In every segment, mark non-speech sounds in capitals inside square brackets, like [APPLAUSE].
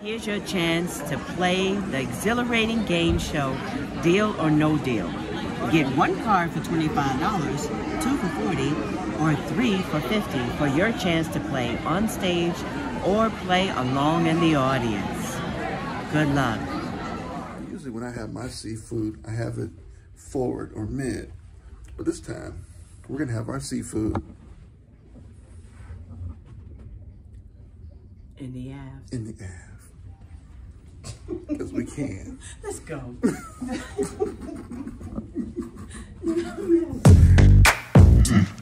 Here's your chance to play the exhilarating game show Deal or No Deal. Get one card for $25, two for 40 or three for 50 for your chance to play on stage or play along in the audience. Good luck. Usually when I have my seafood, I have it forward or mid. But this time, we're gonna have our seafood In the abs. in the ass. Because we can. [LAUGHS] Let's go. [LAUGHS] [LAUGHS]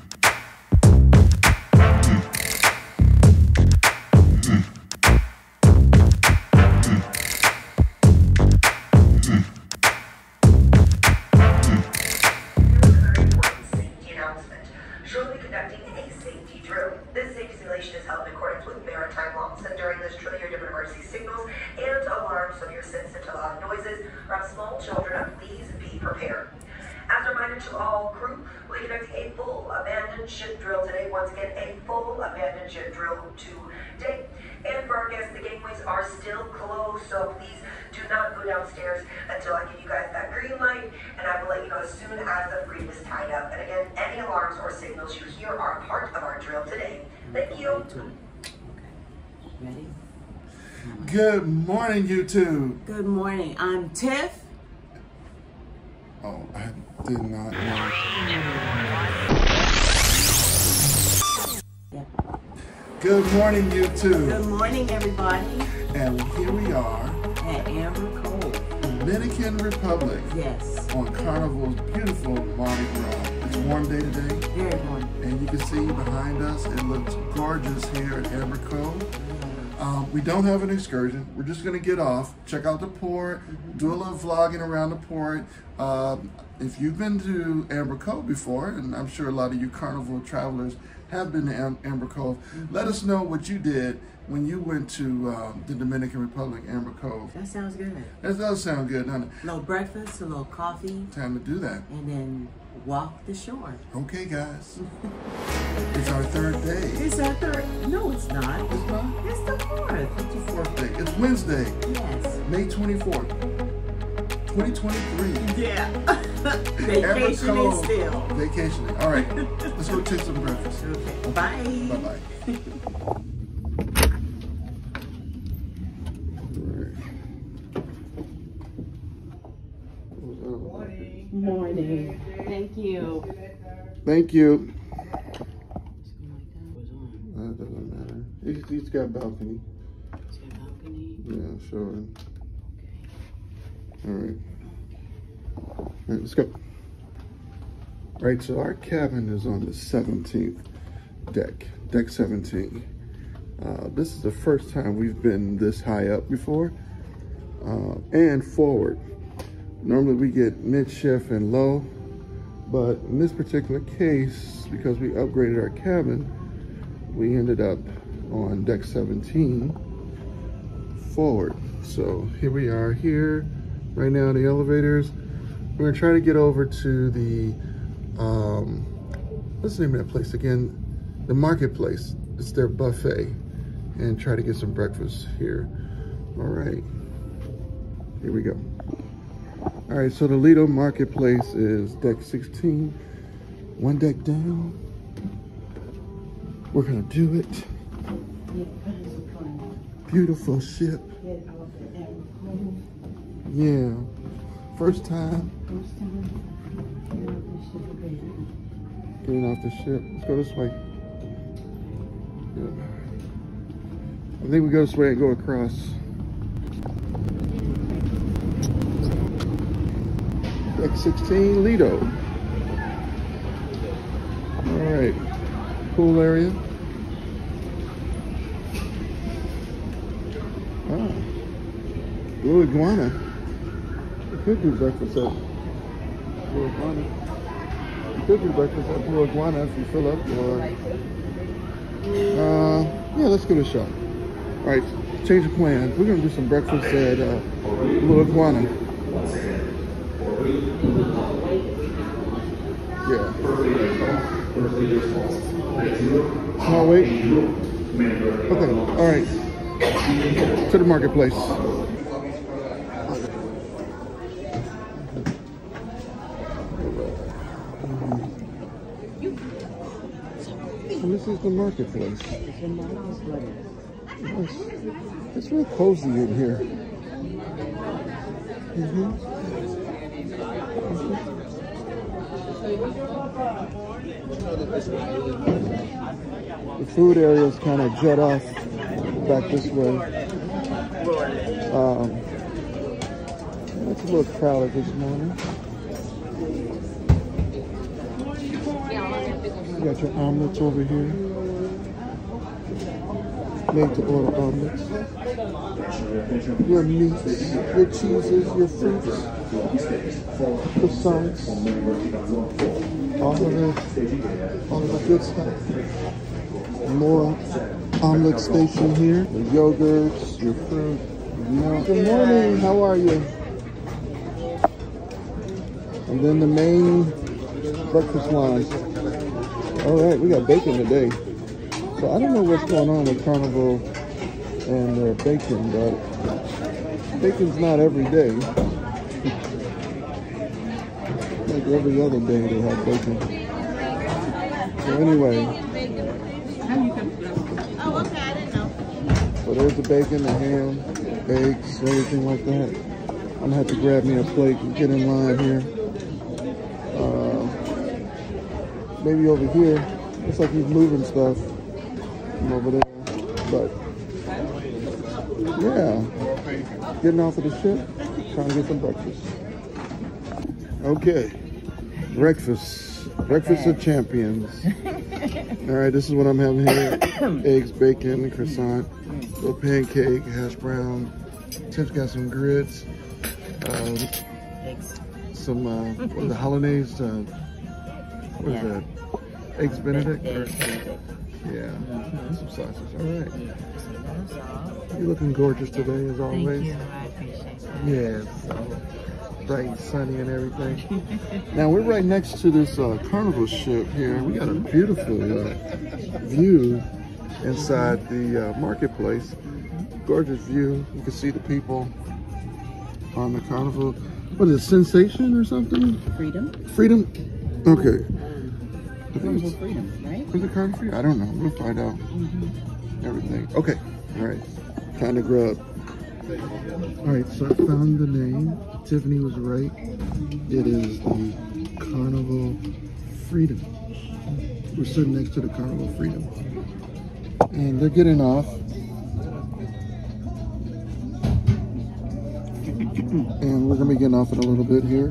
Thank you. Ready? Good morning, YouTube. Good morning. I'm Tiff. Oh, I did not know. Good morning, YouTube. Good morning, everybody. And here we are, At Amber Cove. Dominican Republic, Yes. on Carnival's beautiful Mardi Gras. It's a warm day today, Very morning. And you can see behind us, it looks gorgeous here at Amber Cove. Um, we don't have an excursion. We're just gonna get off, check out the port, do a little vlogging around the port. Um, if you've been to Amber Cove before, and I'm sure a lot of you Carnival travelers have been to Am- Amber Cove, let us know what you did when you went to um, the Dominican Republic, Amber Cove. That sounds good. That does sound good, doesn't it? A little breakfast, a little coffee, Time to do that. and then walk the shore. Okay, guys. [LAUGHS] it's our third day. It's our third. No, it's not. It's not? It's the fourth. It's the fourth day. It's Wednesday, Yes. May 24th, 2023. Yeah. [LAUGHS] Vacationing still. Vacationing. All right, let's go take some breakfast. Okay. Bye. Bye. Bye [LAUGHS] bye. Morning. Thank you. Thank you. That doesn't matter. He's, he's got a balcony. Yeah, sure. All right. All right, let's go. All right, so our cabin is on the 17th deck, deck 17. Uh, this is the first time we've been this high up before, uh, and forward. Normally we get midship and low, but in this particular case, because we upgraded our cabin, we ended up on deck 17 forward. So here we are here right now the elevators. We're gonna try to get over to the, um, what's the name of that place again? The marketplace. It's their buffet and try to get some breakfast here. All right, here we go. All right, so the Lido Marketplace is deck 16, one deck down. We're gonna do it. Beautiful ship. Yeah, first time getting off the ship. Let's go this way. Yeah. I think we go this way and go across. Deck 16, Lido. All right, pool area. Ah, Blue Iguana. We could do breakfast at Blue Iguana. We could do breakfast at Blue Iguana if you fill up or... Uh, yeah, let's it a shot. All right, change of plan. We're gonna do some breakfast at uh, Blue Iguana. Yeah. Small wait. Okay. All right. to the marketplace. And this is the marketplace. It's, it's real cozy in here. Mhm. The food areas kind of jet off back this way. Um, it's a little crowded this morning. You got your omelets over here. Made to order omelets. Your meats, your cheeses, your fruits, croissants, all the, all of the good stuff. More omelet station here. The yogurts, your fruit. Good morning, how are you? And then the main breakfast line. All right, we got bacon today. So I don't know what's going on with Carnival and their bacon, but bacon's not every day. Every other day they have bacon. So anyway, Oh, okay, I didn't know. so there's the bacon, the ham, eggs, everything like that. I'm gonna have to grab me a plate and get in line here. Uh, maybe over here, looks like he's moving stuff from over there, but yeah, getting off of the ship, trying to get some breakfast. Okay, breakfast, breakfast of champions. [LAUGHS] All right, this is what I'm having here: [COUGHS] eggs, bacon, croissant, little pancake, hash brown. Tiff's got some grits, Eggs. some uh, what are the hollandaise. Uh, what is Yeah. that? Eggs Benedict. Or, Eggs, Benedict. yeah, some sausage. All right. Yeah. So that's all. You're looking gorgeous today, as always. Thank you. I appreciate that. Yes, so bright and sunny and everything. [LAUGHS] now we're right next to this uh, carnival ship here. We got a beautiful uh, view inside the uh, marketplace. Gorgeous view. You can see the people on the carnival. What is it, Sensation or something? Freedom. Freedom? Okay. Carnival freedom, right? is it carnival free? I don't know. We'll find out everything. Okay. All right. Time to grub. All right, so I found the name. Tiffany was right. It is the Carnival Freedom. We're sitting next to the Carnival Freedom. And they're getting off. And we're gonna be getting off in a little bit here.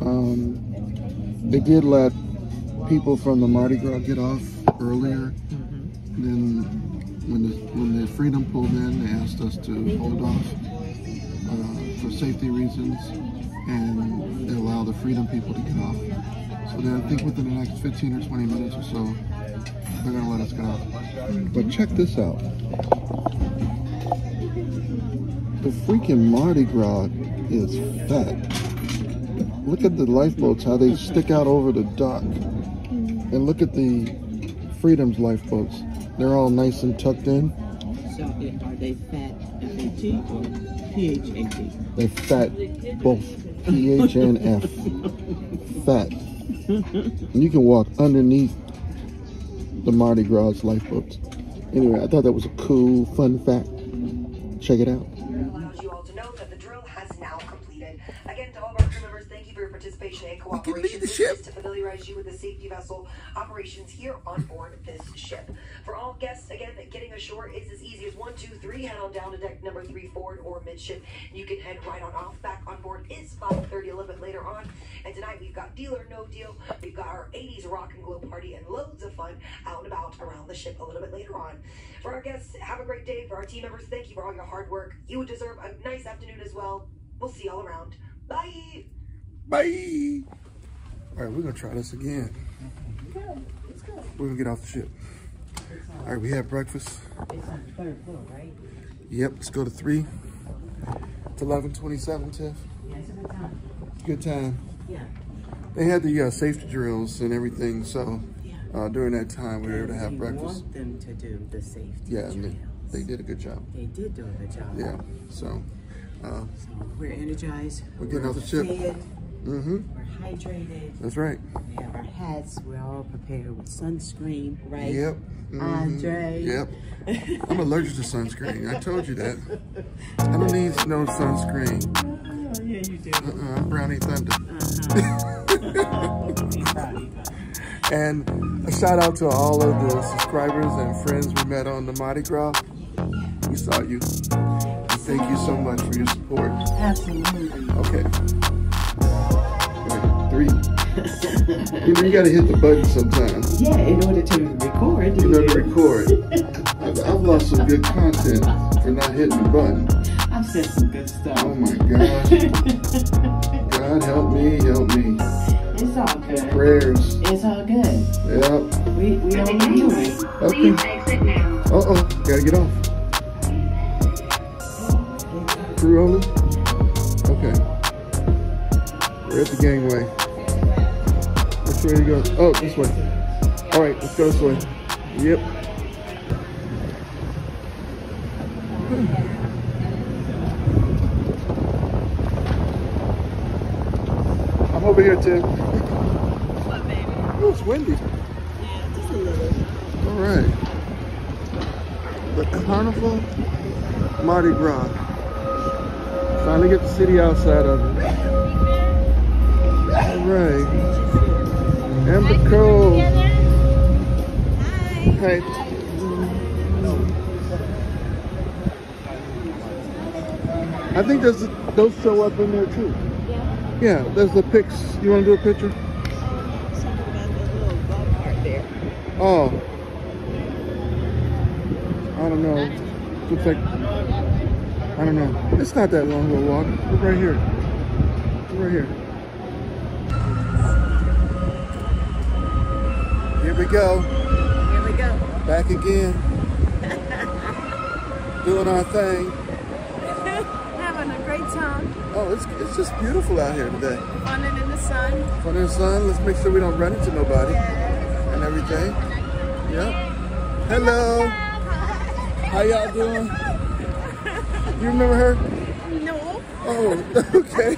Um, they did let people from the Mardi Gras get off earlier. Then when the when the Freedom pulled in, they asked us to hold off uh, for safety reasons, and they allow the Freedom people to get off. So then I think within the next 15 or 20 minutes or so, they're gonna let us get off. But check this out. The freaking Mardi Gras is fat. Look at the lifeboats, how they stick out over the dock. And look at the Freedom's lifeboats. They're all nice and tucked in. So are they fat Or P-H-A-T? They're fat, both PH and F. Fat. And you can walk underneath the Mardi Gras lifeboats. Anyway, I thought that was a cool, fun fact. Check it out. And can leave the ship. to familiarize you with the safety vessel operations here on board this ship. For all guests, again, getting ashore is as easy as one, two, three. Head on down to deck number three, forward or midship. You can head right on off. Back on board is 5:30, a little bit later on. And tonight we've got Deal or No Deal. We've got our 80s rock and glow party and loads of fun out and about around the ship a little bit later on. For our guests, have a great day. For our team members, thank you for all your hard work. You deserve a nice afternoon as well. We'll see y'all around. Bye. Bye. All right, we're gonna try this again. We're gonna get off the ship. All right, we had breakfast. It's on the third floor, right? Yep, let's go to three. It's 11:27, Tiff. Yeah, it's a good time. Good time. Yeah. They had the uh, safety drills and everything, so uh, during that time we were able to have breakfast. want them to do the safety Yeah, and they, they did a good job. They did do a good job. Yeah. So, uh, So we're energized. We're getting off the ship. Fed, mm-hmm. We're hydrated. That's right. We have our hats. We're all prepared with sunscreen, right? Yep. mhm, Andre. Yep. I'm allergic to sunscreen. I told you that. I don't need no sunscreen. Oh, yeah, you do. Uh-uh, I'm Brownie Thunder. [LAUGHS] And a shout out to all of the subscribers and friends we met on the Mardi Gras. We saw you. Thank you so much for your support. Absolutely. Okay. Right, three. you know, you gotta hit the button sometimes. Yeah, in order to record. You know, to record. I've, I've lost some good content for not hitting the button. I've said some good stuff. Oh my gosh. God help me, help me. It's all good. Prayers. It's all good. Yep. We we only human. Okay. Uh-oh, gotta get off. Crew rolling? Okay. We're at the gangway. Which way to go? Oh, this way. All right, let's go this way. Yep. I'm over here, Tim. Oh, it's windy. All right. The Carnival Mardi Gras. Finally get the city outside of it. All right. Amber Cove. Hey. I think there's those show up in there too. Yeah. Yeah, there's the pics. You want to do a picture? Oh, oh. I don't know. Looks like, I don't know. It's not that long of a walk. Look right here. Look right here. Here we go. Here we go. Back again. [LAUGHS] Doing our thing. [LAUGHS] Having a great time, Oh, it's, it's just beautiful out here today. running in the sun. Fun in the sun. Let's make sure we don't run into nobody and everything. Yep. Hello. How y'all doing? You remember her? No, Oh, [LAUGHS] okay.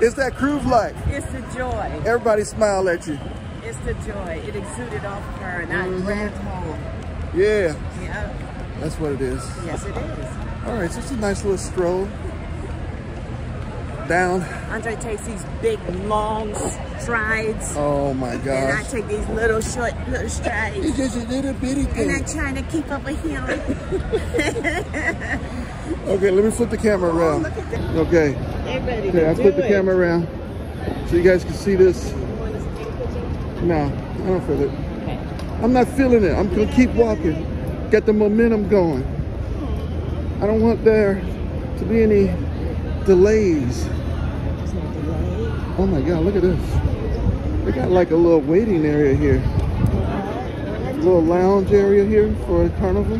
it's that cruise life. it's the joy. Everybody smile at you. It's the joy. It exuded off of her, and Mhm. I grabbed hold. Yeah, Yeah, that's what it is. yes, it is. All right, so it's a nice little stroll down. Andre takes these big, long strides, Oh my and I take these little, short, little strides. It's just a little bitty thing. And I'm trying to keep up with him. [LAUGHS] Okay, let me flip the camera around. That. Okay, okay, I flip the camera around so you guys can see this. No, I don't feel it. Okay. I'm not feeling it. I'm gonna keep walking. Get the momentum going. I don't want there to be any delays. It's not delayed. Oh my God, look at this. They got like a little waiting area here. A little lounge area here for a carnival.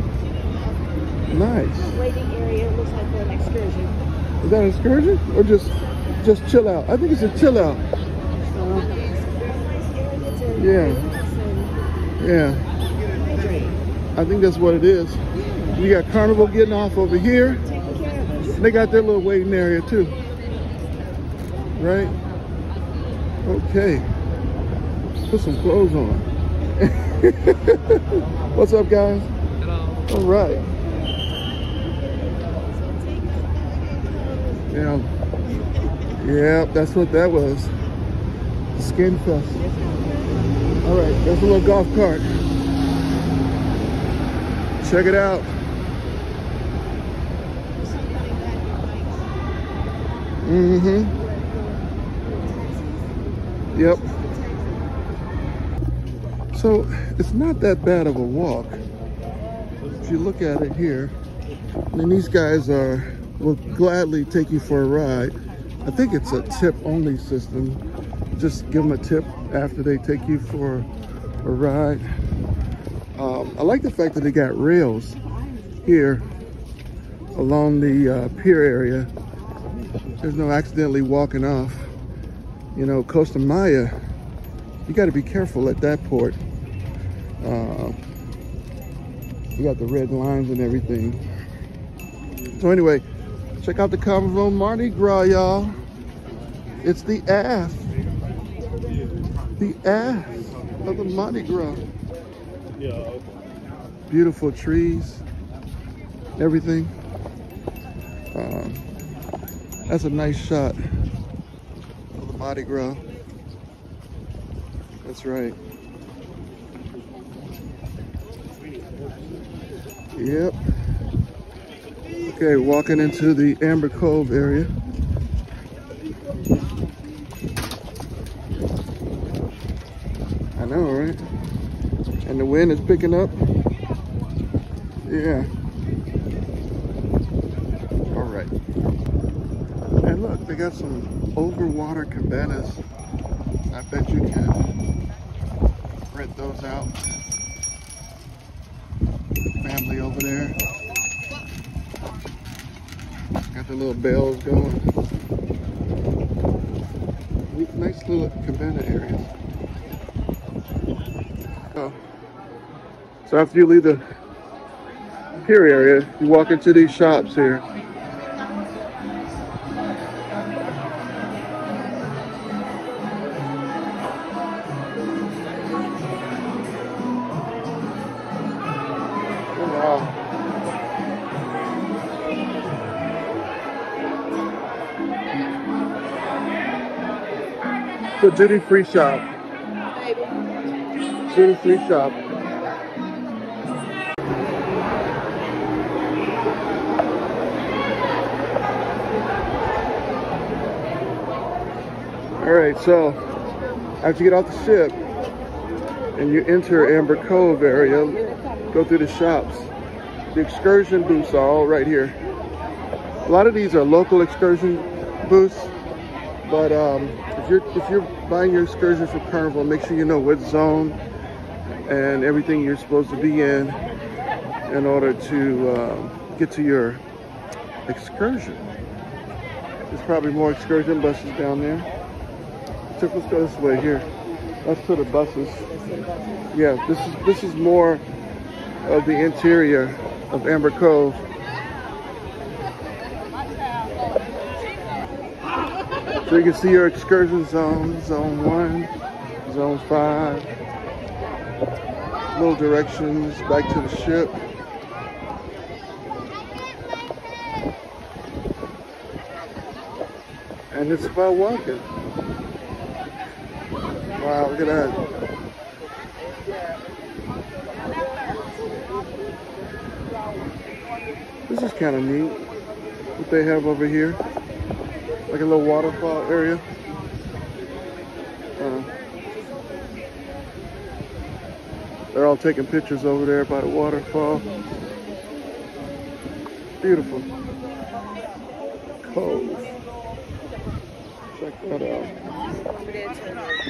Nice. Waiting area looks like for an excursion. Is that an excursion or just just chill out? I think it's a chill out. Yeah. Yeah. I think that's what it is. You got Carnival getting off over here. They got their little waiting area too. Right? Okay. Put some clothes on. [LAUGHS] What's up, guys? All right. Yeah. Yeah, that's what that was. Skin fest. All right, there's a little golf cart. Check it out. Mm-hmm. Yep. So it's not that bad of a walk. If you look at it here, and these guys are will gladly take you for a ride. I think it's a tip only system. Just give them a tip after they take you for a ride. Um, I like the fact that they got rails here along the uh, pier area. There's no accidentally walking off. You know, Costa Maya, you got to be careful at that port. Uh, You got the red lines and everything. So anyway, check out the Carnival Mardi Gras, y'all. It's the ass. The ass of the Mardi Gras. Beautiful trees, everything. Um, that's a nice shot of the Mardi Gras. That's right. Yep. Okay, walking into the Amber Cove area. I know, right? And the wind is picking up. Yeah. All right. And look, they got some overwater cabanas. I bet you can rent those out. Family over there. Got the little bells going. Nice little cabana areas. So after you leave the pier area, you walk into these shops here. Wow. The duty free shop. Duty free shop. All right, so after you get off the ship and you enter Amber Cove area, go through the shops. The excursion booths are all right here. A lot of these are local excursion booths, but um, if you're if you're buying your excursion for Carnival, make sure you know what zone and everything you're supposed to be in in order to uh, get to your excursion. There's probably more excursion buses down there. Let's go this way here. That's to the buses. Yeah, this is this is more of the interior of Amber Cove. So you can see your excursion zones, zone one, zone five, little directions back to the ship. And it's about walking. Wow, look at that. This is kind of neat. What they have over here. Like a little waterfall area. Uh, they're all taking pictures over there by the waterfall. Beautiful. Cove. Check that out.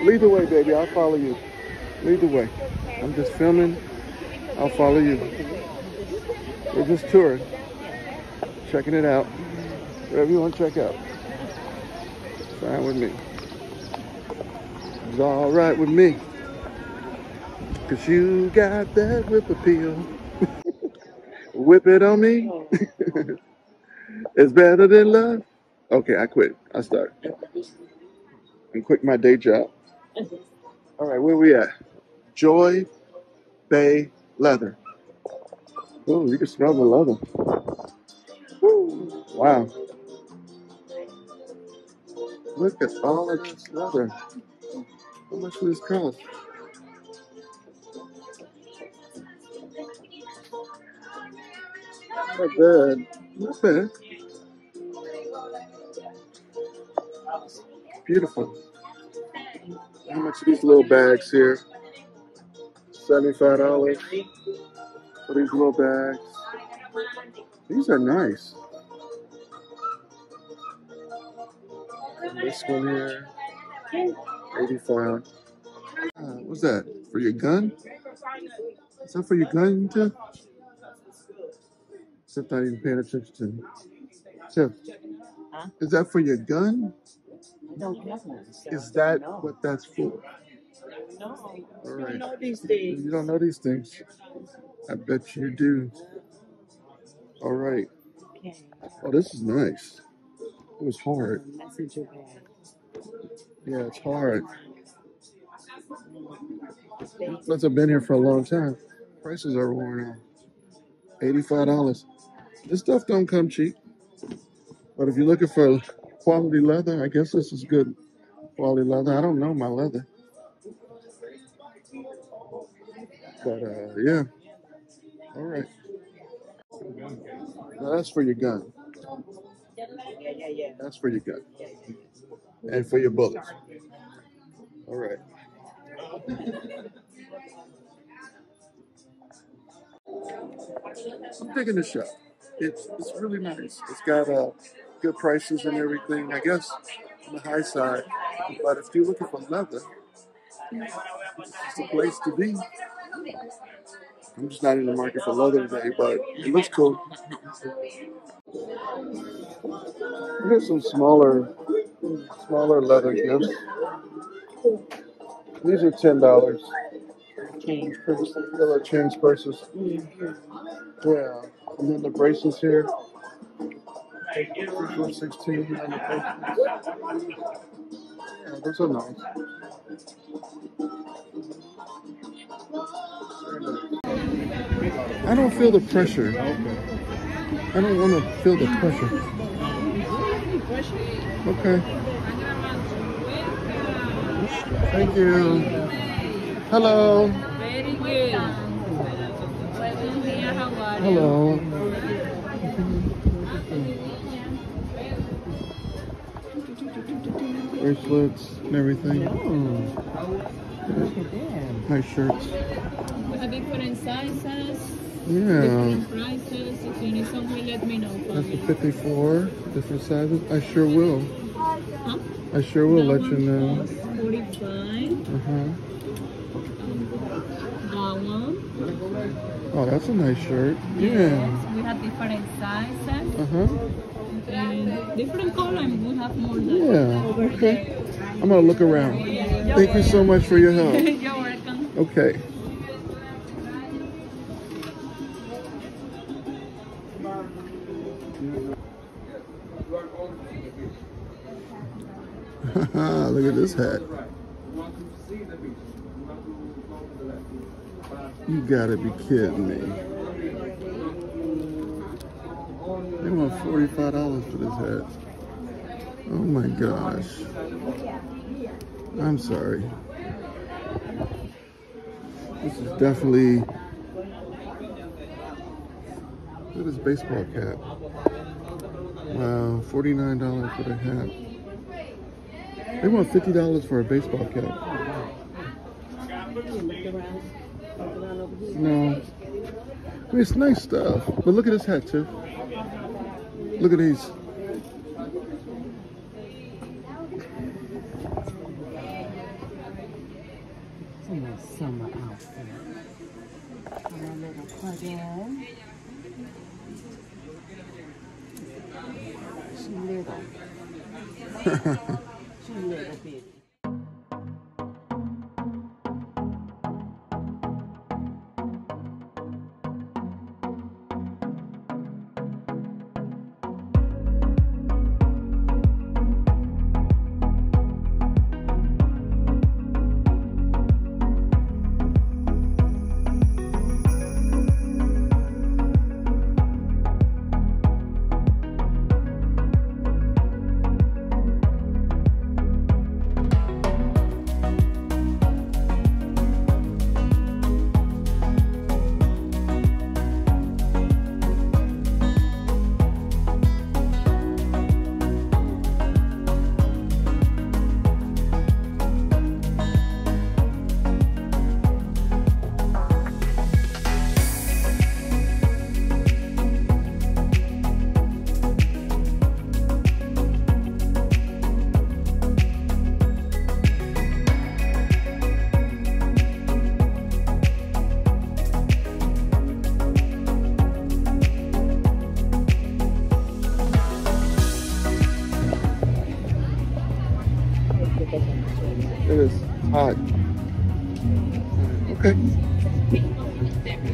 Lead the way, baby. I'll follow you. Lead the way. I'm just filming. I'll follow you. We're just touring. Checking it out. Whatever you want to check out. Fine with me. It's all right with me. Cause you got that whip appeal. [LAUGHS] whip it on me. [LAUGHS] it's better than love. Okay, I quit. I start. And quit my day job. All right, where we at? Joy Bay Leather. Oh, you can smell the leather. Woo. Wow. Look at all of this leather. How much will this cost? Not bad. Not bad. Beautiful. How much are these little bags here? $75 for these little bags. These are nice. And this one here, 85 uh, What's that? For your gun? Is that for your gun too? Except I didn't paying attention to. Tiff, Huh? is that for your gun? I don't have one. so Is that no. what that's for? No, All you right. don't know these things. You don't know these things. I bet you do. All right. Okay. Oh, this is nice. It was hard. Messenger bag. Yeah, it's hard. Since I've been here for a long time, prices are worn off. Eighty-five dollars. This stuff don't come cheap. But if you're looking for quality leather, I guess this is good quality leather. I don't know my leather, but uh, yeah. All right. Now that's for your gun. That's for your gun and for your bullets. All right. I'm digging the shop. It's it's really nice. It's got uh, good prices and everything. I guess on the high side, but if you're looking for leather, it's the place to be. I'm just not in the market for leather today, but it looks cool. We Here's some smaller, smaller leather gifts. These are ten dollars. Change. Little change purses. Yeah, and then the bracelets here. One sixteen and the bracelets. Yeah, those are nice. I don't feel the pressure. I don't want to feel the pressure. Okay. Thank you. Hello. Very good. Buenos días, how are you? Hello. Bracelets and everything. Nice shirts. We have different sizes, Yeah. different prices. If you need something, let me know. That's the Fabi. 54, different sizes. I sure will. Huh? I sure will That let you know. 45. Uh-huh. That one. Oh, that's a nice shirt. Yeah. Yes, we have different sizes Uh-huh. And different colors. We have more than Yeah. Okay. I'm gonna look around. Thank you so much for your help. [LAUGHS] You're welcome. Okay. [LAUGHS] Look at this hat. You gotta be kidding me. They want $45 for this hat. Oh my gosh. I'm sorry. This is definitely. Look at this baseball cap. Wow, $49 for the hat. They want $50 for a baseball cap. No. I mean, it's nice stuff. But look at this hat, too. Look at these. It's a nice summer outfit. And little plug-in. She little [LAUGHS]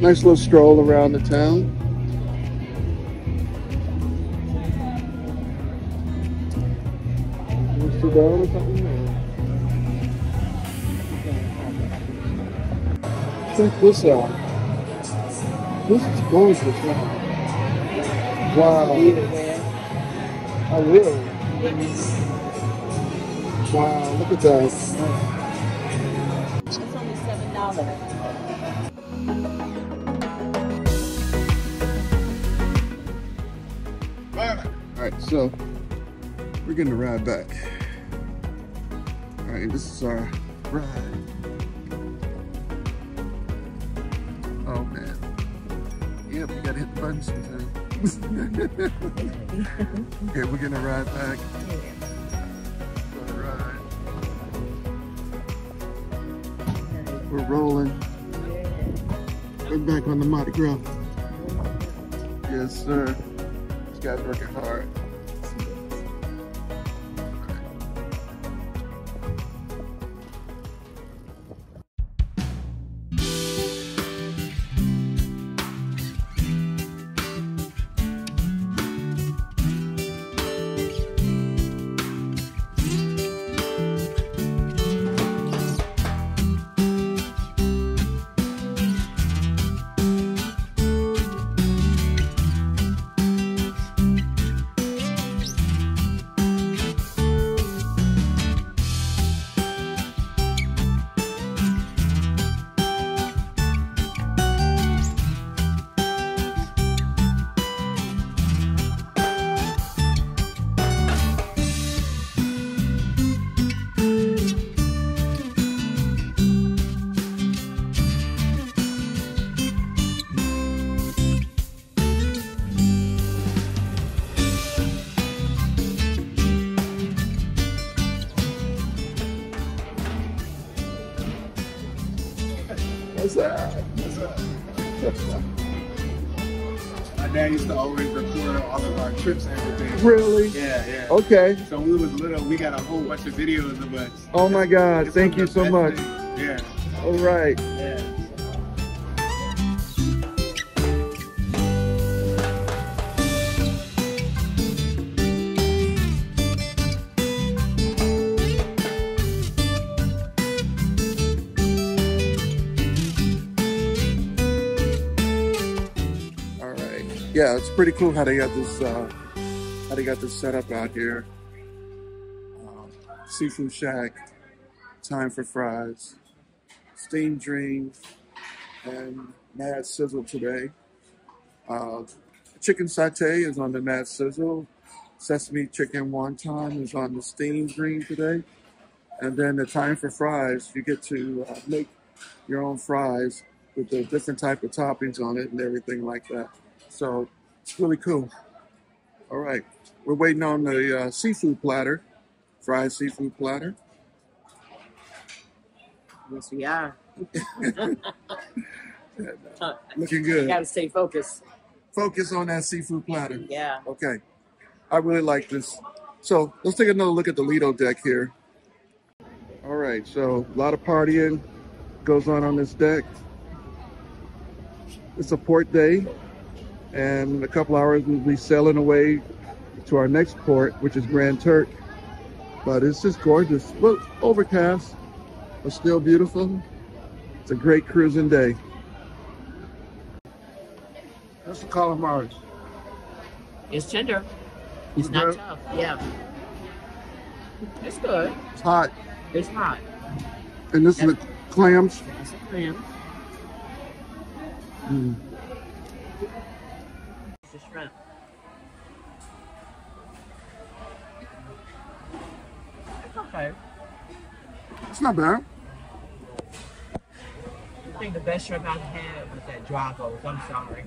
Nice little stroll around the town. Wanna sit down or something, or- Check this out. This is gorgeous. man. Wow. I will. Wow, look at that. So we're getting a ride back. All right, this is our ride. Oh man. Yep, we gotta hit the button sometime. [LAUGHS] okay, we're getting a ride back. We're rolling. We're back on the Mardi Gras. Yes, sir. This guy's working hard. Really? Yeah, yeah. Okay. So we was little, we got a whole bunch of videos of us. Oh my God. It's Thank you so much. best things. Yeah, All right. yeah. All right. Yeah, it's pretty cool how they got this uh how they got this set up out here. Um, seafood shack, time for fries, steam dreams, and mad sizzle today. Uh, chicken satay is on the mad sizzle. Sesame chicken wonton is on the steam dreams today. And then the time for fries, you get to uh, make your own fries with the different type of toppings on it and everything like that. So it's really cool. All right, we're waiting on the uh, seafood platter, fried seafood platter. Yes, we are. And, [LAUGHS] uh, looking good. Gotta stay focused. Focus on that seafood platter. Yeah. Okay, I really like this. So let's take another look at the Lido deck here. All right, so a lot of partying goes on on this deck. It's a port day, and in a couple hours we'll be sailing away to our next port, which is Grand Turk. But it's just gorgeous. Look, overcast, but still beautiful. It's a great cruising day. That's the calamari. It's tender. It's not good? tough. Yeah. It's good. It's hot. It's hot. And this is the clams. It's a clam. Mm. It's a shrimp. It's okay. It's not bad. I think the best shrimp I've had was at Drago's. I'm sorry.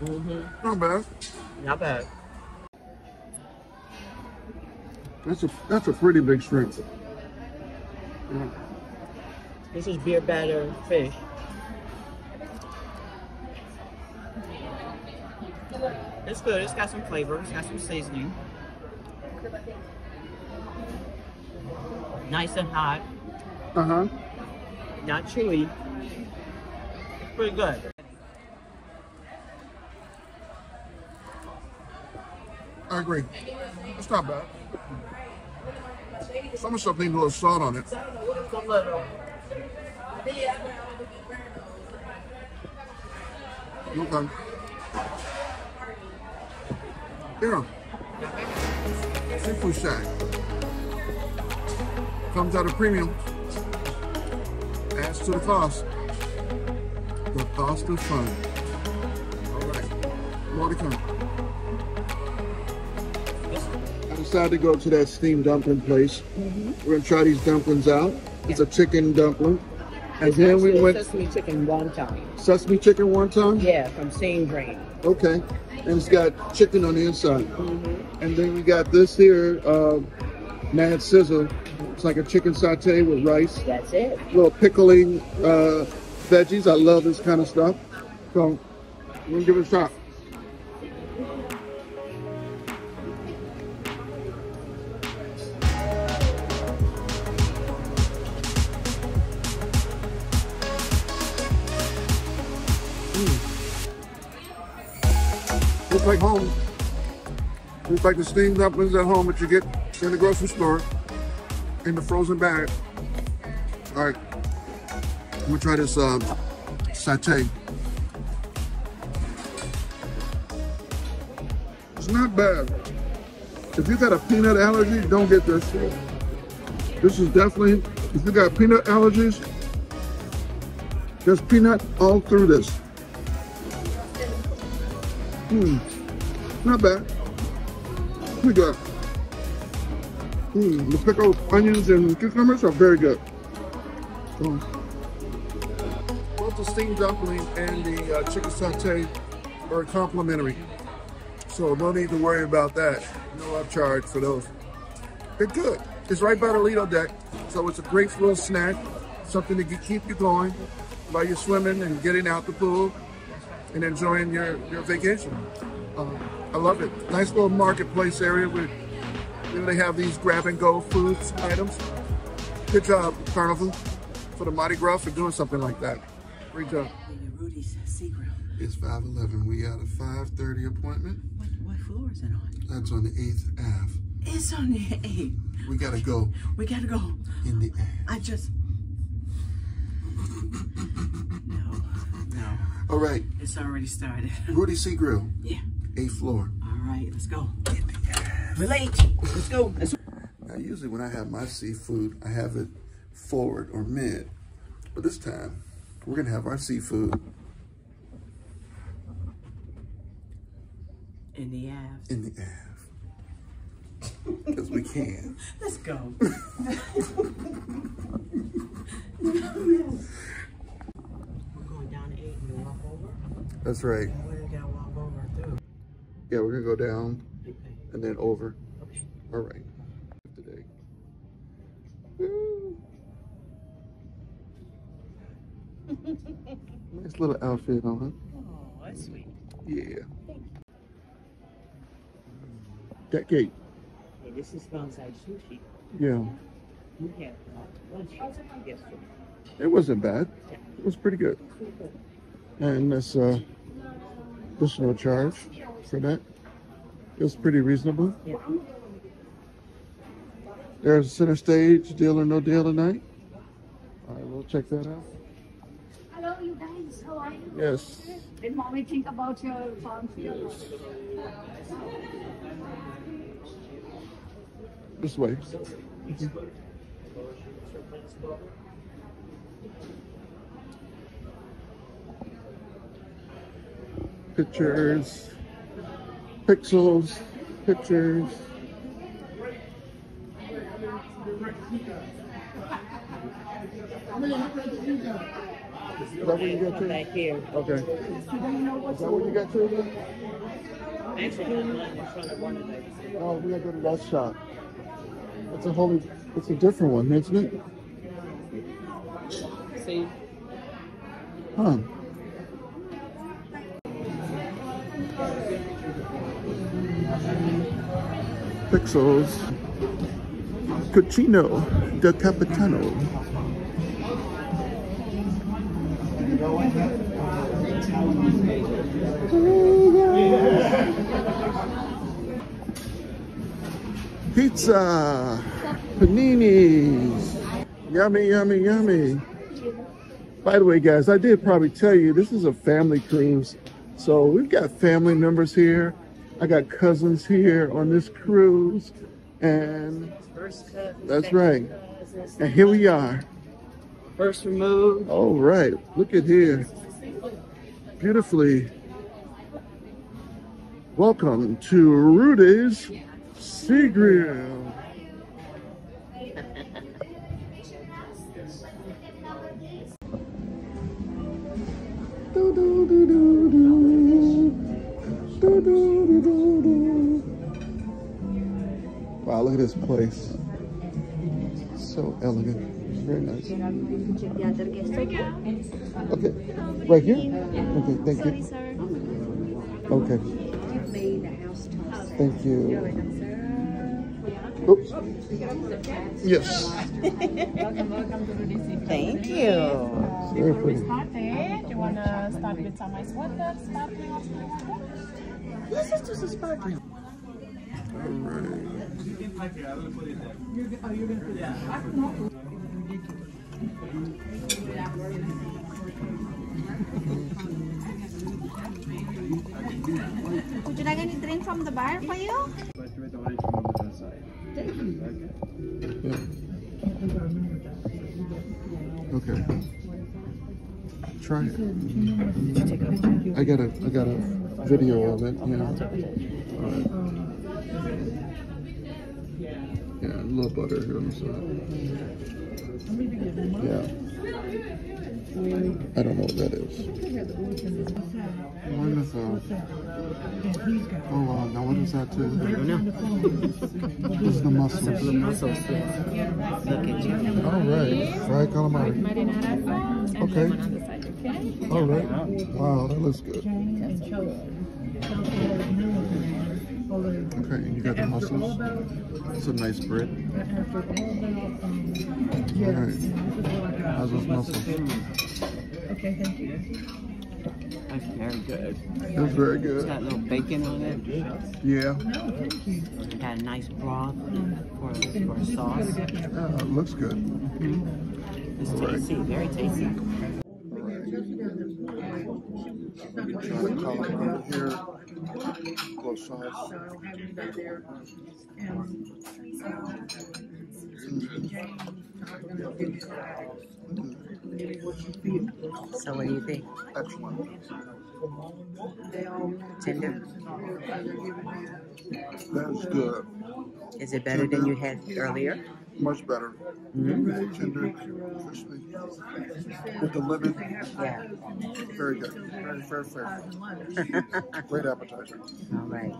Mm-hmm. Not bad. Not bad. That's a that's a pretty big shrimp. Yeah. This is beer batter fish. It's good. It's got some flavor. It's got some seasoning. Nice and hot, Uh-huh. not chewy. Pretty good. I agree. It's not bad. Some of stuff needs a little salt on it. Okay. Yeah. Seafood Shack. Comes out of premium. Adds to the cost. The cost of fun. All right. More to come. I decided to go to that steamed dumpling place. Mm-hmm. We're gonna try these dumplings out. It's a chicken dumpling. And then we went sesame chicken wonton. sesame chicken one time. Yeah, from Same Grain. Okay. And it's got chicken on the inside. And then we got this here, uh, Mad Sizzle. It's like a chicken saute with rice, That's it. little pickling uh, veggies. I love this kind of stuff. So we're gonna give it a shot. Like the steamed dumplings at home that you get in the grocery store in the frozen bag. All right, I'm gonna try this uh, satay. It's not bad. If you got a peanut allergy, don't get this. This is definitely, if you got peanut allergies, there's peanut all through this. Hmm, not bad. Pretty good. Hmm, the pickled onions and cucumbers are very good. So, both the steamed dumpling and the uh, chicken satay are complimentary. So no need to worry about that. No upcharge for those. They're good. It's right by the Lido deck, so it's a great little snack, something to keep you going while you're swimming and getting out the pool and enjoying your, your vacation. Um, I love it. Nice little marketplace area where you know, they have these grab and go foods items. Good job, Carnival, for the Mardi Gras for doing something like that. Great job. Rudi's Seaground. It's 5:11. We got a 5:30 appointment. What, what floor is it on? That's on the 8th Ave. It's on the eight. We gotta go We gotta go. in the Ave. I just. No, no. All right, It's already started. [LAUGHS] Rudi Sea Grill, Yeah. 8th floor. All right, let's go. Relate. Let's go. Let's Now, usually when I have my seafood, I have it forward or mid. But this time, we're gonna have our seafood in the abs. in the Ave. Because we can. [LAUGHS] Let's go. [LAUGHS] We're going down to eight and then walk over. That's right. Where we gotta walk over through. Yeah, we're gonna go down Okay. and then over. All right. Today. Woo. [LAUGHS] nice little outfit on. Oh, that's sweet. Yeah. That gate. Hey, this is like sushi. Yeah. We had uh, lunch yesterday. It wasn't bad. It was pretty good. And this uh, additional charge for that. It was pretty reasonable. Yeah. There's center stage, deal or no deal tonight. All right, we'll check that out. Hello, you guys. How are you? Yes. Did mommy think about your farm field? This way. Pictures, pixels, pictures. Is that what you got to? Back here. Okay. Is that what you got to? Actually, I'm not in front of one of those. Oh, we gotta go to that shop. It's a wholly, it's a different one, isn't it? See? Huh. Pixels. Cucina del Capitano. Pizza, paninis, yummy, yummy, yummy. By the way, guys, I did probably tell you this is a family cruise. So we've got family members here. I got cousins here on this cruise. And that's right. And here we are. First removed. All right, look at here. Beautifully. Welcome to Rudi's Sea Grill. Do, do, do, do, do. Wow, look at this place. So elegant. Very nice. Okay. Right here? Okay, thank you. Okay. Thank you. Oops. Yes. Thank you. Very pretty. Do you want to start with some ice water, sparkling or something? Let's just a sparkling. Alright. Are you going to put that? I do some sparkling. Would you like any drink from the bar for you? Okay. Try it. I got a I got a video of it. Yeah. Right. Yeah, a little butter here on the side. Yeah. I don't know what that is. Wonderful. Oh wow, now what is that too? I don't know. This is the mussels. Blue mussels. yes. Look at you. All right, fried calamari. Marinara sauce and Okay. lemon on the side, okay? All right. Wow, that looks good. Okay, and you got the mussels. It's a nice bread. All right. How's those mussels? That's very good. That's very It's good. got a little bacon on it. Yeah, No, thank It got a nice broth for, for a sauce. yeah, uh, it looks good. Mm-hmm. It's All right. tasty, very tasty. Try the calamari here. Close. So what do you think? Excellent. Tender? That's good. Is it better than you had earlier? Much better. Mm-hmm. Tender, crispy. With the lemon, Yeah. very good. Very, very fair. [LAUGHS] Great appetizer. All right.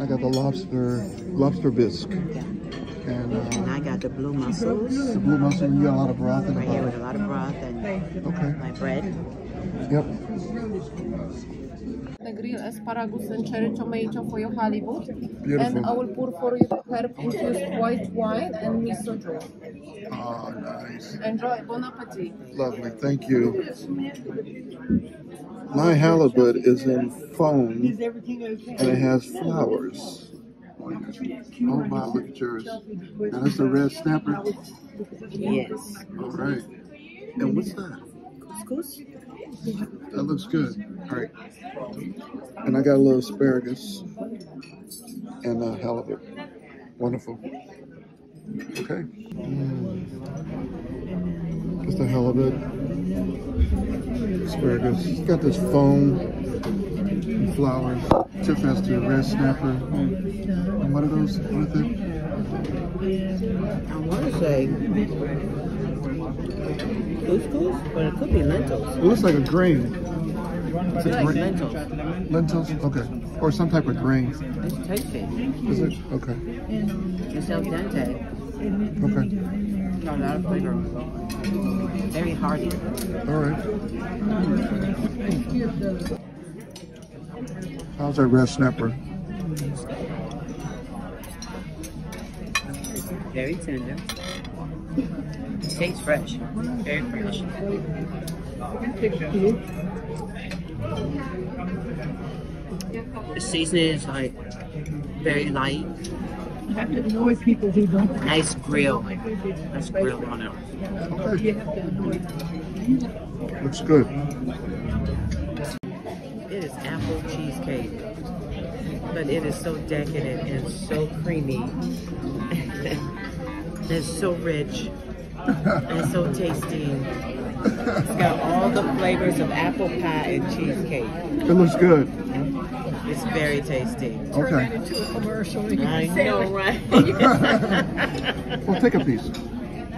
I got the lobster, lobster bisque. And And uh, I got the blue mussels the blue mussel, you got a lot of broth in right here with it. a lot of broth and Okay. my bread. Yep. The grill asparagus and cherry tomato for your halibut. Beautiful. And I will pour for you the herb infused white wine and miso juice. Oh, ah, nice. Enjoy. Bon appetit. Lovely. Thank you. My halibut is in foam and it has flowers. Oh my, look at yours. Now that's a red snapper. Yes. All right. And what's that? Couscous? That looks good. All right. And I got a little asparagus and uh, halibut. Wonderful. Okay. Mm. It's the halibut. Asparagus. It's got this foam and flowers. Tiff has the red snapper. And what are those with it? I want to say couscous, but it could be lentils. It looks like a grain. It's like grain. lentils. Lentils? Okay. Or some type of grain. It's tasty. Is it? Okay. It's al dente. Okay. Got a lot of flavor. Very hearty. All right. How's that red snapper? Very tender. Tastes fresh. Very fresh. The seasoning is like very light. Nice grill. Nice grill on it. Okay. Looks good. It is apple cheesecake, but it is so decadent and so creamy. [LAUGHS] it's so rich and so tasty. It's got all the flavors of apple pie and cheesecake. It looks good. It's very tasty. Okay. I know, right? [LAUGHS] Well, take a piece.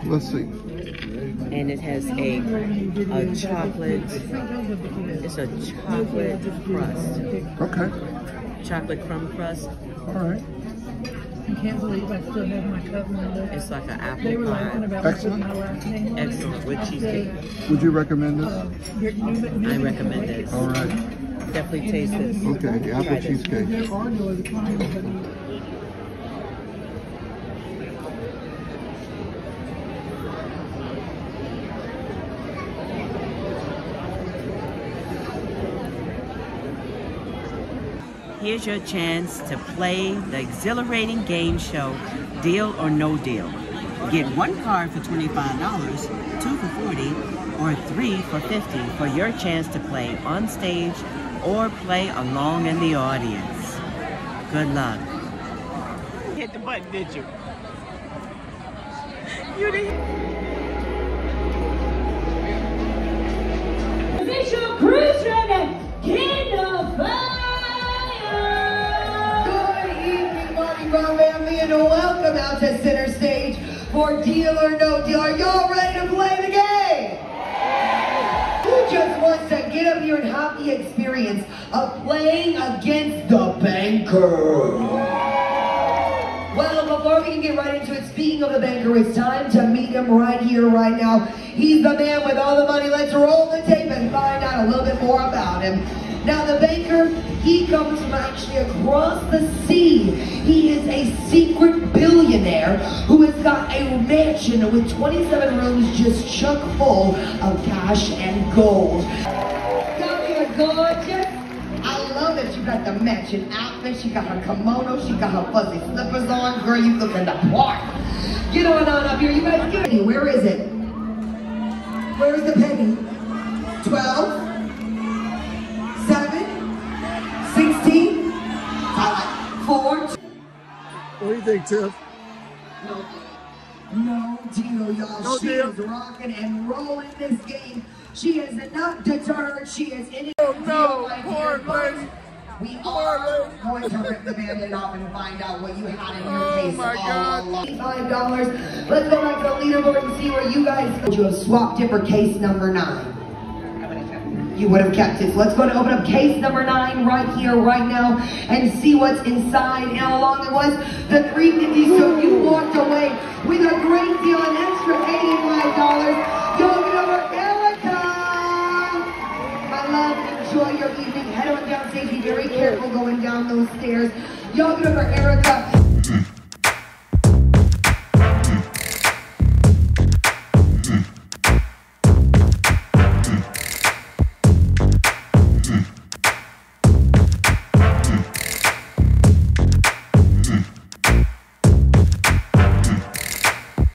Let's see. and it has a, a chocolate, it's a chocolate crust, Okay. chocolate crumb crust. All right. I can't believe I still have my covenant. left. It's like an apple They apple were laughing pie. about what Excellent. my last name. Excellent with cheesecake. Would you recommend Uh, this? your- I recommend this. All right. Definitely taste this. Okay, the apple Try this. cheesecake. There are no other kinds, but Here's your chance to play the exhilarating game show Deal or No Deal. Get one card for $25, two for 40 or three for 50 for your chance to play on stage or play along in the audience. Good luck. Hit the button, did you? [LAUGHS] You didn't. Out to center stage for Deal or No Deal. Are y'all ready to play the game? Who just wants to get up here and have the experience of playing against the banker? Well, before we can get right into it, speaking of the banker, it's time to meet him right here, right now. He's the man with all the money. Let's roll the tape and find out a little bit more about him. Now, the banker, he comes from actually across the sea. He is a secret billionaire who has got a mansion with 27 rooms just chock full of cash and gold. Don't gorgeous? I love that you got the matching outfit. She got her kimono. She got her fuzzy slippers on. Girl, you looking the part. Get on on up here. You guys get it. Where is it? Where's the penny? 12? Do you think, Tiff? No deal, y'all. No she deal. is rocking and rolling this game. She is not deterred. She is in it. Oh, no. Poor lady. We are going to rip the band off and find out what you had in your Oh, case my all God. Five dollars. Let's go back to the leaderboard and see where you guys. You have swapped it for case number nine. You would have kept it. So let's go and open up case number nine right here, right now, and see what's inside. And how long it was the 350. So you walked away with a great deal, an extra $85. Go over Erica. My love, enjoy your evening. Head on down stage. Be very careful going down those stairs. Y'all up for Erica.